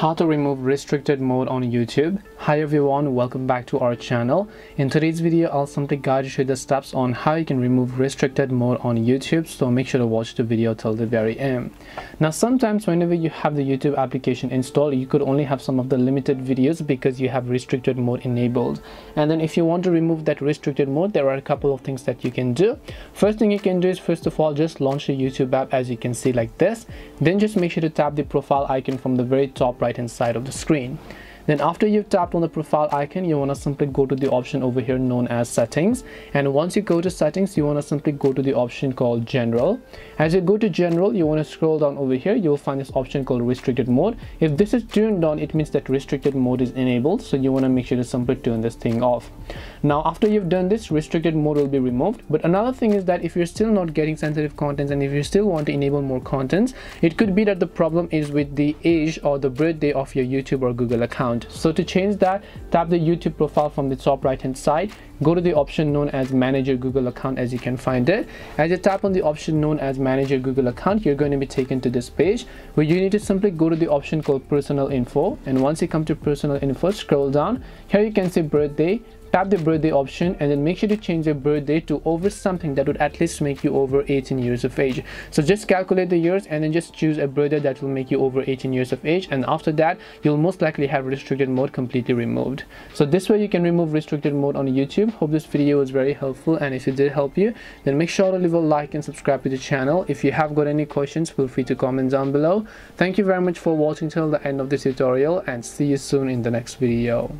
how to remove restricted mode on YouTube. Hi everyone, welcome back to our channel. In today's video, I'll simply guide you through the steps on how you can remove restricted mode on YouTube. So make sure to watch the video till the very end. Now sometimes whenever you have the YouTube application installed, you could only have some of the limited videos because you have restricted mode enabled. And then if you want to remove that restricted mode, there are a couple of things that you can do. First thing you can do is first of all, just launch the YouTube app as you can see like this. Then just make sure to tap the profile icon from the very top right hand side of the screen then after you've tapped on the profile icon you want to simply go to the option over here known as settings. And once you go to settings you want to simply go to the option called general. As you go to general you want to scroll down over here you'll find this option called restricted mode. If this is turned on it means that restricted mode is enabled so you want to make sure to simply turn this thing off now after you've done this restricted mode will be removed. But another thing is that if you're still not getting sensitive contents and if you still want to enable more contents it could be that the problem is with the age or the birthday of your youtube or google account. So to change that tap the youtube profile from the top right hand side. Go to the option known as manage your google account as you can find it. As you tap on the option known as manage your google account you're going to be taken to this page where you need to simply go to the option called personal info. And once you come to personal info scroll down. Here you can see birthday tap the birthday option and then make sure to change your birthday to over something that would at least make you over 18 years of age. So just calculate the years and then just choose a birthday that will make you over 18 years of age. And after that you'll most likely have restricted mode completely removed. So this way you can remove restricted mode on youtube. Hope this video was very helpful. And if it did help you then make sure to leave a like and subscribe to the channel. If you have got any questions feel free to comment down below. Thank you very much for watching till the end of this tutorial and see you soon in the next video